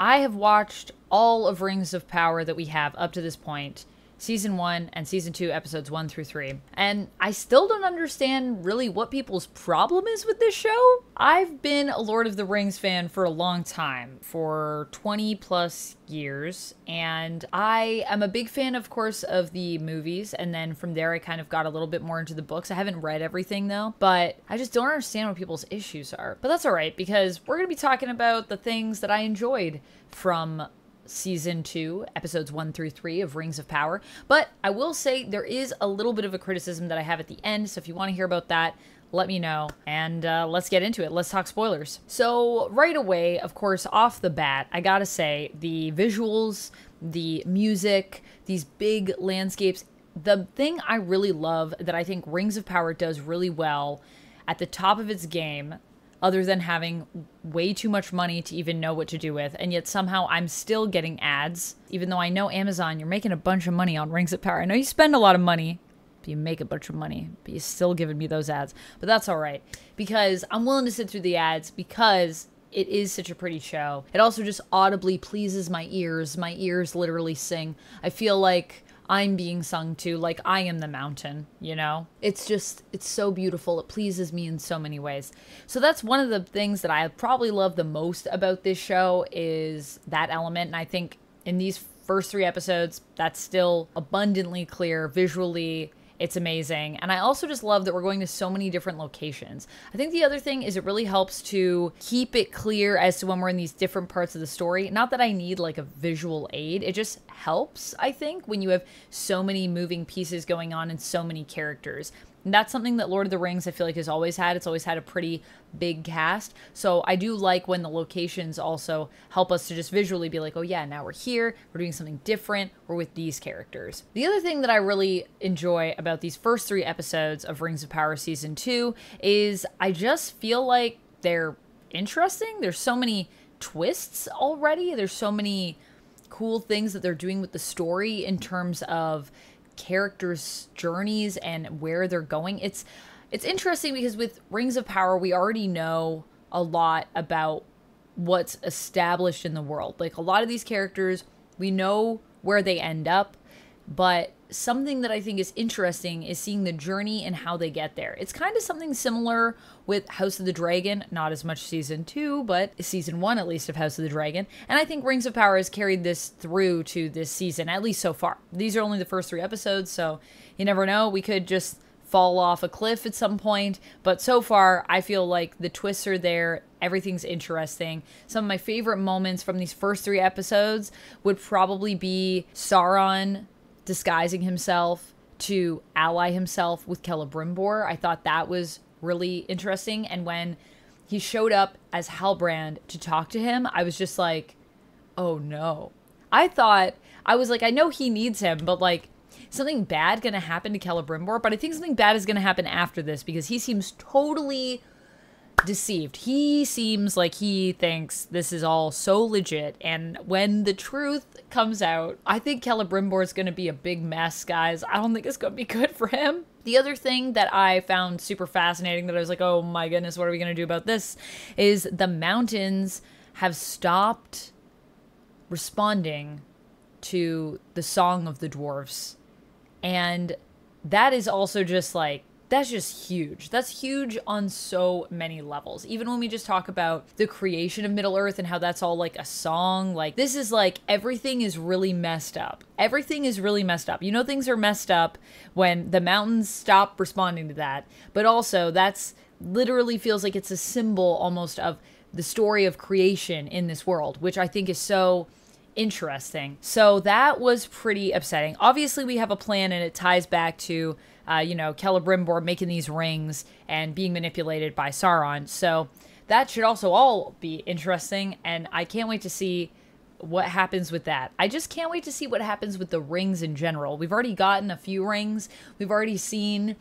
I have watched all of Rings of Power that we have up to this point season one and season two, episodes one through three. And I still don't understand really what people's problem is with this show. I've been a Lord of the Rings fan for a long time, for 20 plus years, and I am a big fan, of course, of the movies. And then from there, I kind of got a little bit more into the books. I haven't read everything though, but I just don't understand what people's issues are. But that's all right because we're going to be talking about the things that I enjoyed from season two, episodes one through three of Rings of Power. But I will say there is a little bit of a criticism that I have at the end. So if you want to hear about that, let me know and uh, let's get into it. Let's talk spoilers. So, right away, of course, off the bat, I gotta say the visuals, the music, these big landscapes. The thing I really love that I think Rings of Power does really well at the top of its game other than having way too much money to even know what to do with. And yet somehow I'm still getting ads, even though I know Amazon, you're making a bunch of money on Rings of Power. I know you spend a lot of money, but you make a bunch of money, but you're still giving me those ads. But that's all right because I'm willing to sit through the ads because it is such a pretty show. It also just audibly pleases my ears. My ears literally sing. I feel like I'm being sung to like I am the mountain, you know? It's just, it's so beautiful. It pleases me in so many ways. So that's one of the things that I probably love the most about this show is that element. And I think in these first three episodes, that's still abundantly clear visually it's amazing. And I also just love that we're going to so many different locations. I think the other thing is it really helps to keep it clear as to when we're in these different parts of the story. Not that I need like a visual aid, it just helps, I think, when you have so many moving pieces going on and so many characters. And that's something that Lord of the Rings I feel like has always had. It's always had a pretty big cast. So I do like when the locations also help us to just visually be like, oh yeah, now we're here, we're doing something different, we're with these characters. The other thing that I really enjoy about these first three episodes of Rings of Power season two is I just feel like they're interesting. There's so many twists already. There's so many cool things that they're doing with the story in terms of characters' journeys and where they're going. It's it's interesting because with Rings of Power, we already know a lot about what's established in the world. Like a lot of these characters, we know where they end up, but something that I think is interesting is seeing the journey and how they get there. It's kind of something similar with House of the Dragon, not as much season two, but season one at least of House of the Dragon. And I think Rings of Power has carried this through to this season, at least so far. These are only the first three episodes, so you never know. We could just fall off a cliff at some point. But so far, I feel like the twists are there. Everything's interesting. Some of my favorite moments from these first three episodes would probably be Sauron disguising himself to ally himself with Celebrimbor. I thought that was really interesting. And when he showed up as Halbrand to talk to him, I was just like, oh no. I thought, I was like, I know he needs him, but like, something bad gonna happen to Celebrimbor, but I think something bad is gonna happen after this because he seems totally deceived. He seems like he thinks this is all so legit, and when the truth comes out, I think Celebrimbor is going to be a big mess, guys. I don't think it's going to be good for him. The other thing that I found super fascinating that I was like, oh my goodness, what are we going to do about this? Is the mountains have stopped responding to the song of the dwarves. And that is also just like that's just huge. That's huge on so many levels. Even when we just talk about the creation of Middle Earth and how that's all like a song, like this is like everything is really messed up. Everything is really messed up. You know, things are messed up when the mountains stop responding to that, but also that's literally feels like it's a symbol almost of the story of creation in this world, which I think is so interesting. So that was pretty upsetting. Obviously, we have a plan and it ties back to uh, you know, Celebrimbor making these rings and being manipulated by Sauron. So that should also all be interesting, and I can't wait to see what happens with that. I just can't wait to see what happens with the rings in general. We've already gotten a few rings. We've already seen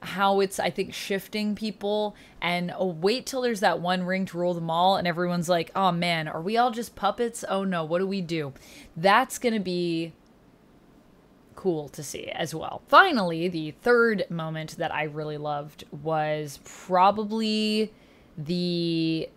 how it's I think shifting people and oh, wait till there's that one ring to rule them all and everyone's like, "Oh man, are we all just puppets? Oh no, what do we do?" That's going to be cool to see as well. Finally, the third moment that I really loved was probably the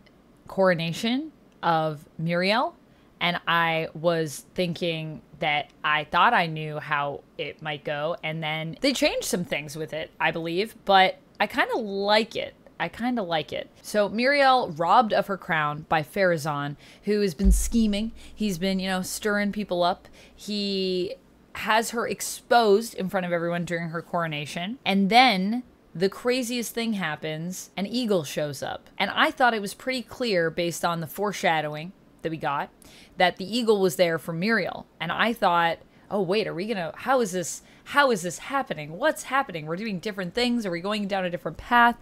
coronation of Míriel and I was thinking that I thought I knew how it might go, and then they changed some things with it, I believe, but I kind of like it. I kind of like it. So Míriel robbed of her crown by Pharazôn, who has been scheming. He's been, you know, stirring people up. He has her exposed in front of everyone during her coronation. And then the craziest thing happens an eagle shows up. And I thought it was pretty clear based on the foreshadowing that we got that the eagle was there for Míriel. And I thought, oh wait, are we gonna how is this how is this happening? What's happening? We're doing different things, are we going down a different path?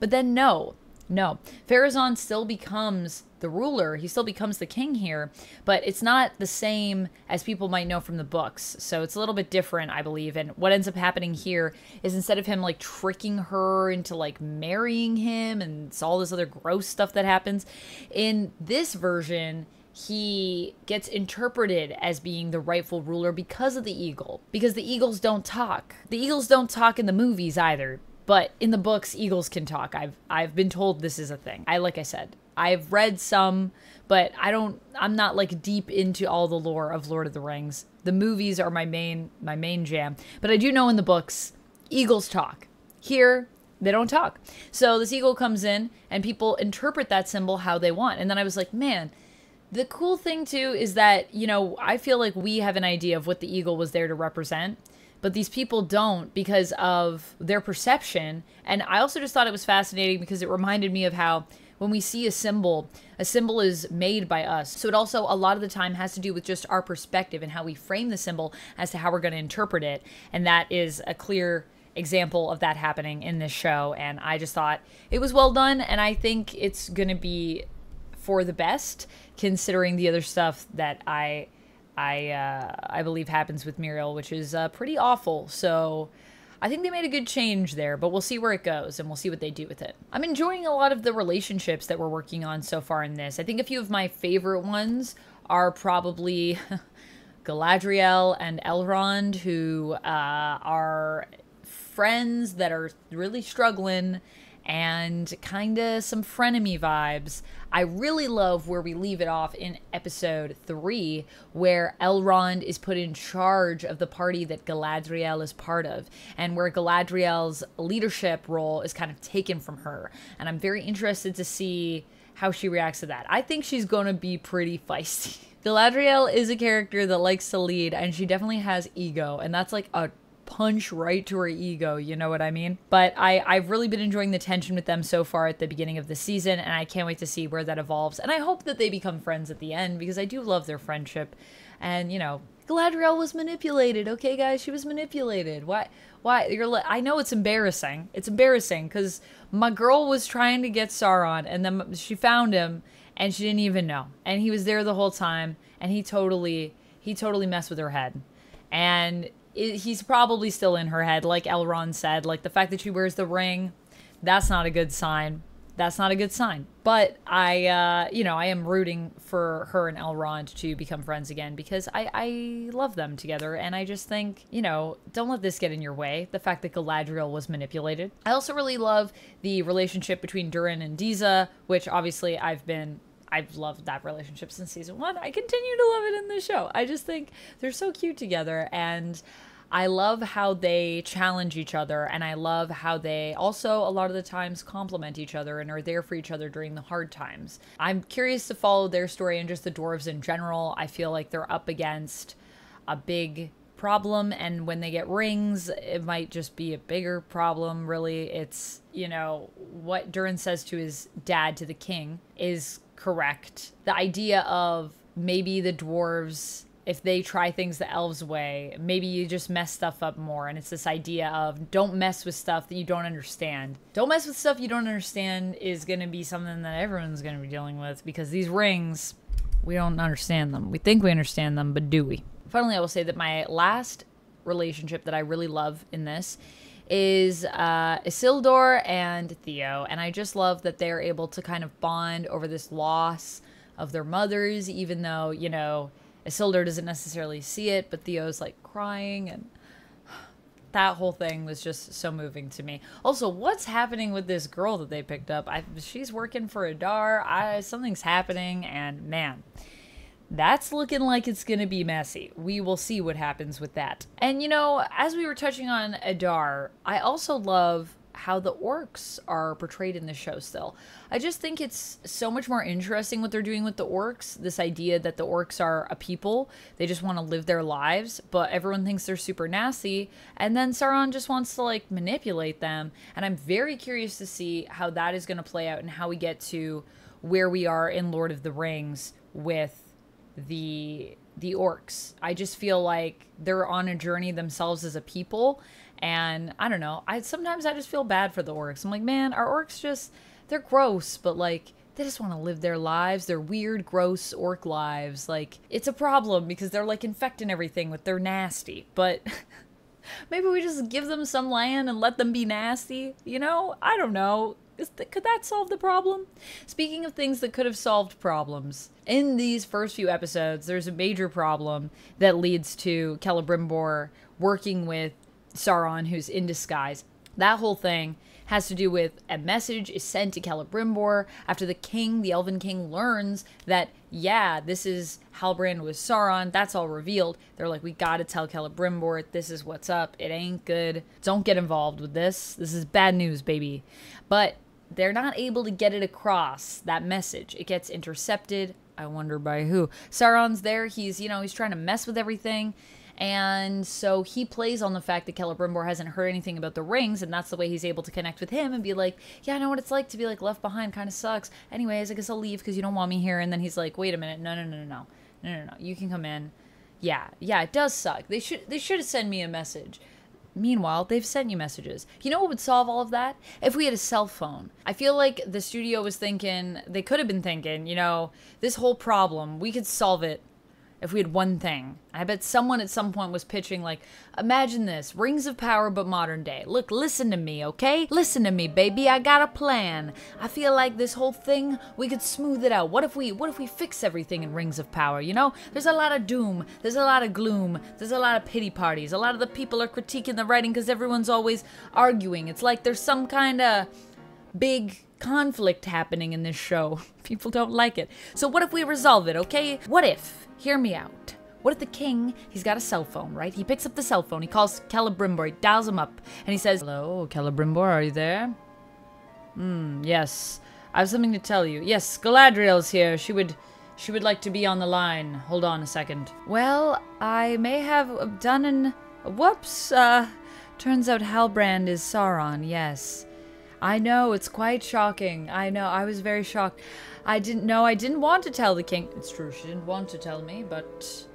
But then no, no. Pharazôn still becomes the ruler. He still becomes the king here, but it's not the same as people might know from the books. So it's a little bit different, I believe. And what ends up happening here is instead of him like tricking her into like marrying him and all this other gross stuff that happens, in this version, he gets interpreted as being the rightful ruler because of the eagle. Because the eagles don't talk. The eagles don't talk in the movies either. But in the books, eagles can talk. I've I've been told this is a thing. I like I said, I've read some, but I don't. I'm not like deep into all the lore of Lord of the Rings. The movies are my main my main jam. But I do know in the books, eagles talk. Here, they don't talk. So this eagle comes in, and people interpret that symbol how they want. And then I was like, man. The cool thing too is that, you know, I feel like we have an idea of what the eagle was there to represent but these people don't because of their perception. And I also just thought it was fascinating because it reminded me of how when we see a symbol, a symbol is made by us. So it also a lot of the time has to do with just our perspective and how we frame the symbol as to how we're going to interpret it. And that is a clear example of that happening in this show. And I just thought it was well done. And I think it's going to be for the best considering the other stuff that I I uh, I believe happens with Míriel, which is uh, pretty awful. So I think they made a good change there, but we'll see where it goes and we'll see what they do with it. I'm enjoying a lot of the relationships that we're working on so far in this. I think a few of my favorite ones are probably Galadriel and Elrond, who uh, are friends that are really struggling and kind of some frenemy vibes. I really love where we leave it off in episode three, where Elrond is put in charge of the party that Galadriel is part of, and where Galadriel's leadership role is kind of taken from her. And I'm very interested to see how she reacts to that. I think she's going to be pretty feisty. Galadriel is a character that likes to lead, and she definitely has ego, and that's like a punch right to her ego, you know what I mean? But I, I've really been enjoying the tension with them so far at the beginning of the season, and I can't wait to see where that evolves. And I hope that they become friends at the end because I do love their friendship. And, you know, Galadriel was manipulated. Okay, guys, she was manipulated. Why? Why? You're. I know it's embarrassing. It's embarrassing because my girl was trying to get Sauron, and then she found him, and she didn't even know, and he was there the whole time, and he totally, he totally messed with her head, and he's probably still in her head, like Elrond said. Like the fact that she wears the ring, that's not a good sign. That's not a good sign. But I, uh, you know, I am rooting for her and Elrond to become friends again because I, I love them together. And I just think, you know, don't let this get in your way. The fact that Galadriel was manipulated. I also really love the relationship between Durin and Disa, which obviously I've been I've loved that relationship since season one. I continue to love it in the show. I just think they're so cute together. And I love how they challenge each other. And I love how they also, a lot of the times, complement each other and are there for each other during the hard times. I'm curious to follow their story and just the dwarves in general. I feel like they're up against a big problem and when they get rings it might just be a bigger problem really it's you know what Durin says to his dad to the king is correct. The idea of maybe the dwarves if they try things the elves way, maybe you just mess stuff up more. And it's this idea of don't mess with stuff that you don't understand. Don't mess with stuff you don't understand is going to be something that everyone's going to be dealing with because these rings, we don't understand them. We think we understand them, but do we? Finally, I will say that my last relationship that I really love in this is uh, Isildur and Theo. And I just love that they're able to kind of bond over this loss of their mothers, even though, you know, Isildur doesn't necessarily see it, but Theo's like crying and that whole thing was just so moving to me. Also, what's happening with this girl that they picked up? I, she's working for Adar. I, something's happening, and man, that's looking like it's going to be messy. We will see what happens with that. And you know, as we were touching on Adar, I also love how the orcs are portrayed in the show still. I just think it's so much more interesting what they're doing with the orcs. This idea that the orcs are a people, they just want to live their lives, but everyone thinks they're super nasty, and then Sauron just wants to like manipulate them. And I'm very curious to see how that is going to play out and how we get to where we are in Lord of the Rings with the the orcs. I just feel like they're on a journey themselves as a people and I don't know. I sometimes I just feel bad for the orcs. I'm like, man, our orcs just they're gross, but like they just want to live their lives, their weird, gross orc lives. Like it's a problem because they're like infecting everything with their nasty. But maybe we just give them some land and let them be nasty. You know, I don't know. Th- could that solve the problem? Speaking of things that could have solved problems, in these first few episodes, there's a major problem that leads to Celebrimbor working with Sauron, who's in disguise. That whole thing has to do with a message is sent to Celebrimbor after the king, the Elven king, learns that, yeah, this is Halbrand with Sauron. That's all revealed. They're like, we gotta tell Celebrimbor, this is what's up. It ain't good. Don't get involved with this. This is bad news, baby. But they're not able to get it across, that message. It gets intercepted. I wonder by who. Sauron's there. He's, you know, he's trying to mess with everything. And so he plays on the fact that Celebrimbor hasn't heard anything about the rings, and that's the way he's able to connect with him and be like, Yeah, I know what it's like to be like left behind, kind of sucks. Anyways, I guess I'll leave because you don't want me here. And then he's like, Wait a minute, no, no, no, no, no, no, no, no, you can come in. Yeah, yeah, it does suck. They should they should have sent me a message. Meanwhile, they've sent you messages. You know what would solve all of that? If we had a cell phone. I feel like the studio was thinking, they could have been thinking, you know, this whole problem, we could solve it if we had one thing. I bet someone at some point was pitching, like, imagine this Rings of Power, but modern day. Look, listen to me, okay? Listen to me, baby. I got a plan. I feel like this whole thing, we could smooth it out. What if we, what if we fix everything in Rings of Power? You know, there's a lot of doom, there's a lot of gloom, there's a lot of pity parties. A lot of the people are critiquing the writing because everyone's always arguing. It's like there's some kind of big conflict happening in this show. People don't like it. So, what if we resolve it, okay? What if Hear me out. What if the king, he's got a cell phone, right? He picks up the cell phone, he calls Celebrimbor, he dials him up, and he says, Hello, Celebrimbor, are you there? Hmm, yes. I have something to tell you. Yes, Galadriel's here. She would she would like to be on the line. Hold on a second. Well, I may have done an whoops. Uh turns out Halbrand is Sauron, yes. I know, it's quite shocking. I know, I was very shocked. I didn't know, I didn't want to tell the king. It's true, she didn't want to tell me, but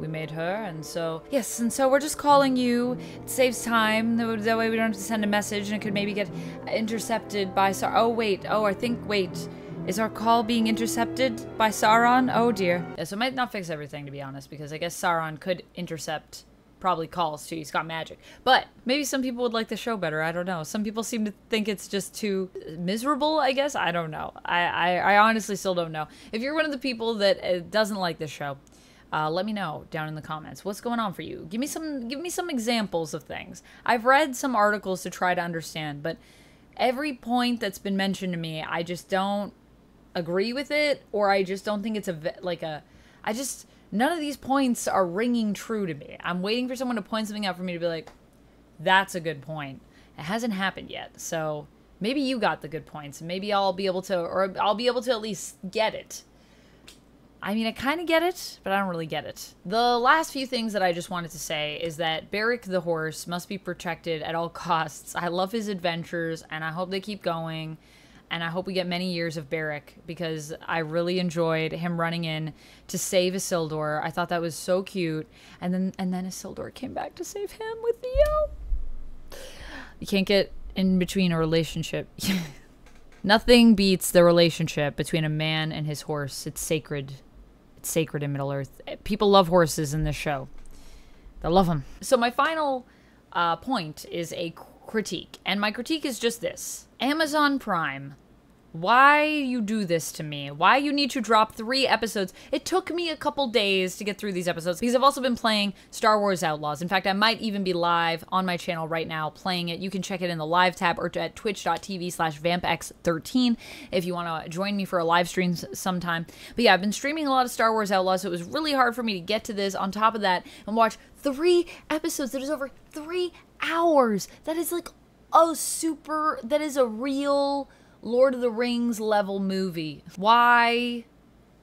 we made her, and so yes, and so we're just calling you. It saves time. That way we don't have to send a message, and it could maybe get intercepted by Sar. Oh wait, oh I think wait, is our call being intercepted by Sauron? Oh dear. Yeah, so it might not fix everything to be honest, because I guess Sauron could intercept probably calls too. He's got magic. But maybe some people would like the show better. I don't know. Some people seem to think it's just too miserable, I guess. I don't know. I, I, I honestly still don't know. If you're one of the people that uh, doesn't like this show, uh, let me know down in the comments. What's going on for you? Give me some give me some examples of things. I've read some articles to try to understand, but every point that's been mentioned to me, I just don't agree with it or I just don't think it's a like a I just none of these points are ringing true to me. I'm waiting for someone to point something out for me to be like, that's a good point. It hasn't happened yet. So maybe you got the good points. Maybe I'll be able to, or I'll be able to at least get it. I mean, I kind of get it, but I don't really get it. The last few things that I just wanted to say is that Berek the horse must be protected at all costs. I love his adventures, and I hope they keep going and I hope we get many years of Berek because I really enjoyed him running in to save Isildur. I thought that was so cute, and then and then Isildur came back to save him with Theo. You can't get in between a relationship. Nothing beats the relationship between a man and his horse. It's sacred. It's sacred in Middle Earth. People love horses in this show. They love them. So my final uh, point is a critique, and my critique is just this: Amazon Prime. Why you do this to me? Why you need to drop three episodes? It took me a couple days to get through these episodes because i've also been playing star wars outlaws. In fact i might even be live on my channel right now playing it. You can check it in the live tab or at twitch.tv slash vampx13 if you want to join me for a live stream sometime. But yeah i've been streaming a lot of star wars outlaws so it was really hard for me to get to this on top of that and watch three episodes. That is over three hours that is like a super that is a real Lord of the Rings level movie. Why?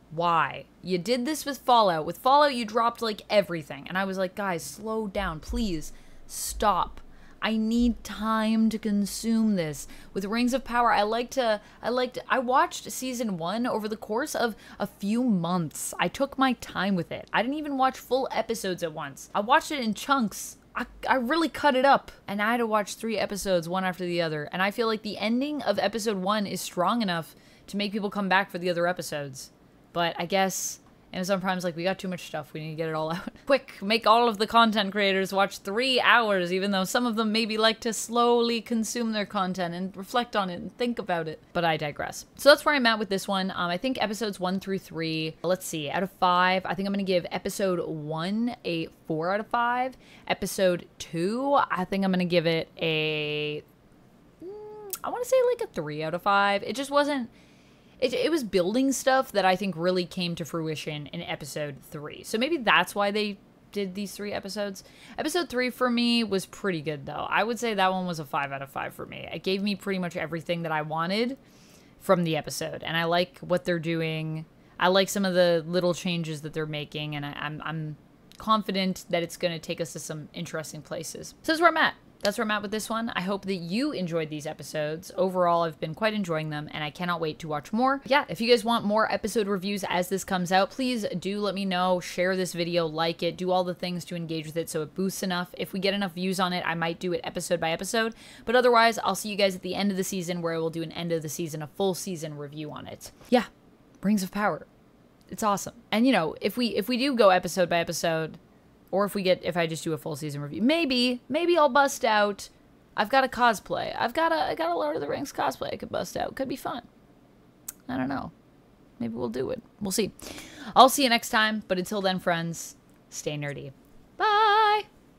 Why? You did this with Fallout. With Fallout, you dropped like everything. And I was like, guys, slow down. Please stop. I need time to consume this. With Rings of Power, I like to I liked I watched season 1 over the course of a few months. I took my time with it. I didn't even watch full episodes at once. I watched it in chunks I, I really cut it up and I had to watch three episodes one after the other. And I feel like the ending of episode one is strong enough to make people come back for the other episodes. But I guess Amazon Prime's like, we got too much stuff. We need to get it all out. Quick, make all of the content creators watch three hours, even though some of them maybe like to slowly consume their content and reflect on it and think about it. But I digress. So that's where I'm at with this one. Um, I think episodes one through three, let's see, out of five, I think I'm going to give episode one a four out of five. Episode two, I think I'm going to give it a, mm, I want to say like a three out of five. It just wasn't it, it was building stuff that I think really came to fruition in episode three. So maybe that's why they did these three episodes. Episode three for me was pretty good though. I would say that one was a five out of five for me. It gave me pretty much everything that I wanted from the episode, and I like what they're doing. I like some of the little changes that they're making, and I, I'm I'm confident that it's going to take us to some interesting places. So that's where I'm at that's where I'm at with this one. I hope that you enjoyed these episodes. Overall, I've been quite enjoying them, and I cannot wait to watch more. Yeah, if you guys want more episode reviews as this comes out, please do let me know. Share this video, like it, do all the things to engage with it so it boosts enough. If we get enough views on it, I might do it episode by episode. But otherwise, I'll see you guys at the end of the season where I will do an end of the season, a full season review on it. Yeah, Rings of Power. It's awesome. And you know, if we if we do go episode by episode, or if we get, if I just do a full season review, maybe, maybe I'll bust out. I've got a cosplay. I've got a, I got a Lord of the Rings cosplay I could bust out. Could be fun. I don't know. Maybe we'll do it. We'll see. I'll see you next time. But until then, friends, stay nerdy.